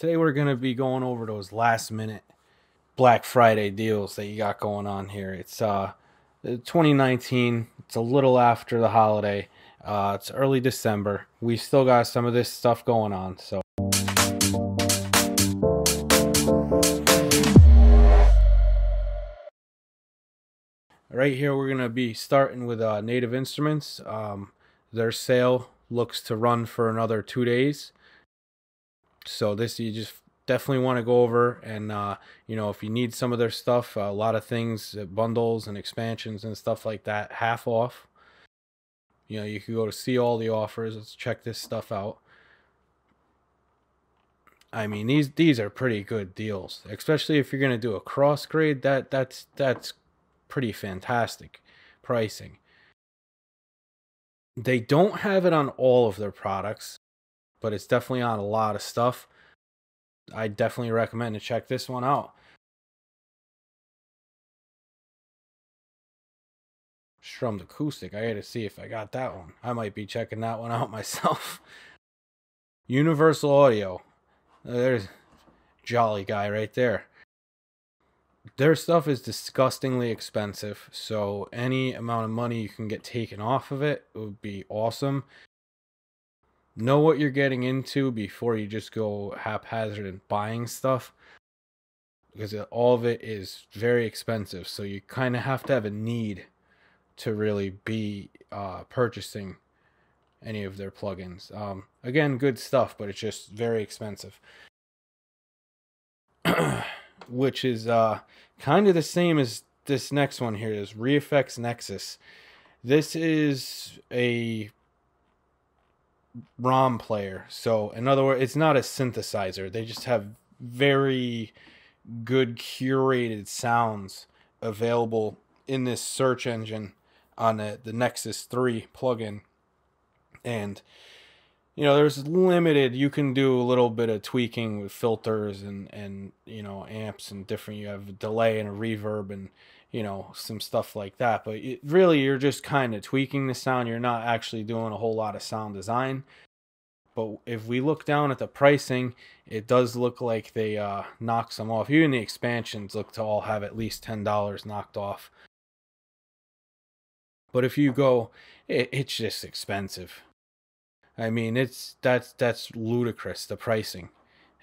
Today we're going to be going over those last minute Black Friday deals that you got going on here. It's uh 2019. It's a little after the holiday. Uh, it's early December. We still got some of this stuff going on. So right here we're gonna be starting with uh, Native Instruments. Um, their sale looks to run for another two days. So this you just definitely want to go over and uh, you know if you need some of their stuff, a lot of things, uh, bundles and expansions and stuff like that, half off. You know you can go to see all the offers. Let's check this stuff out. I mean these these are pretty good deals, especially if you're gonna do a cross grade. That that's that's pretty fantastic pricing. They don't have it on all of their products, but it's definitely on a lot of stuff. I definitely recommend to check this one out. Strummed acoustic. I gotta see if I got that one. I might be checking that one out myself. Universal Audio. There's jolly guy right there their stuff is disgustingly expensive. So any amount of money you can get taken off of it would be awesome. Know what you're getting into before you just go haphazard and buying stuff. Because all of it is very expensive. So you kind of have to have a need to really be uh, purchasing any of their plugins. Um, again, good stuff, but it's just very expensive. which is uh, kind of the same as this next one here is ReFX Nexus. This is a ROM player. So, in other words, it's not a synthesizer. They just have very good curated sounds available in this search engine on the, the Nexus 3 plugin. And you know there's limited you can do a little bit of tweaking with filters and and you know amps and different you have delay and a reverb and you know some stuff like that but it, really you're just kind of tweaking the sound you're not actually doing a whole lot of sound design but if we look down at the pricing it does look like they uh knock some off even the expansions look to all have at least $10 knocked off but if you go it, it's just expensive I mean, it's that's that's ludicrous. The pricing,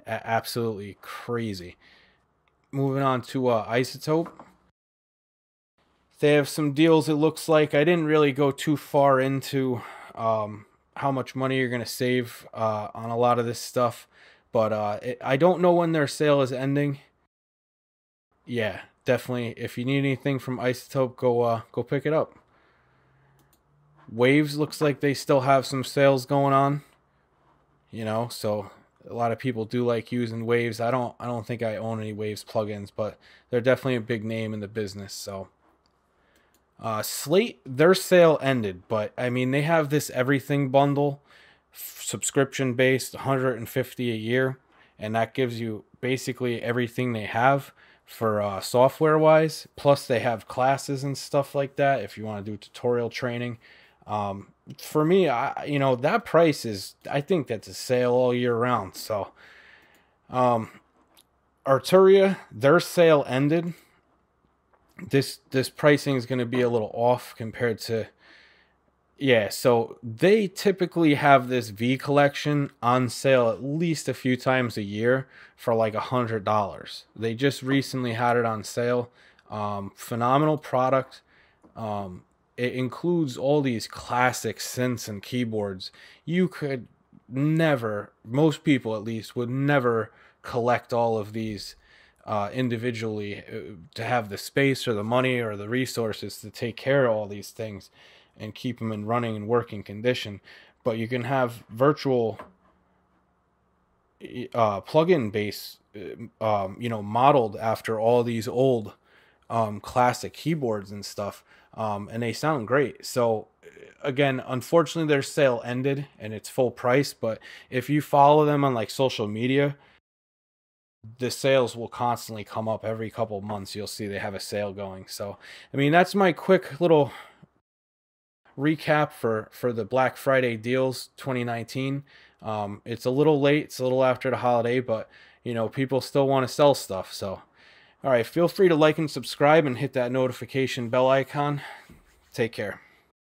A- absolutely crazy. Moving on to uh, iZotope. They have some deals. It looks like I didn't really go too far into um, how much money you're gonna save uh, on a lot of this stuff, but uh, it, I don't know when their sale is ending. Yeah, definitely. If you need anything from iZotope, go uh, go pick it up. Waves looks like they still have some sales going on. You know, so a lot of people do like using Waves. I don't I don't think I own any Waves plugins, but they're definitely a big name in the business, so uh, Slate, their sale ended, but I mean they have this everything bundle, subscription based, 150 a year, and that gives you basically everything they have for uh, software wise. Plus they have classes and stuff like that if you want to do tutorial training. Um, for me, I you know that price is I think that's a sale all year round. So, um, Arturia, their sale ended. This this pricing is going to be a little off compared to. Yeah, so they typically have this V collection on sale at least a few times a year for like a hundred dollars. They just recently had it on sale. Um, phenomenal product. Um, it includes all these classic synths and keyboards. You could never, most people at least, would never collect all of these uh, individually uh, to have the space or the money or the resources to take care of all these things and keep them in running and working condition. But you can have virtual uh, plug-in base, uh, um, you know, modeled after all these old um, classic keyboards and stuff um, and they sound great. So again, unfortunately, their sale ended and it's full price. But if you follow them on like social media, the sales will constantly come up every couple months. You'll see they have a sale going. So I mean, that's my quick little recap for for the Black Friday deals 2019. Um, it's a little late, it's a little after the holiday, but you know, people still want to sell stuff. So, all right, feel free to like and subscribe and hit that notification bell icon. Take care.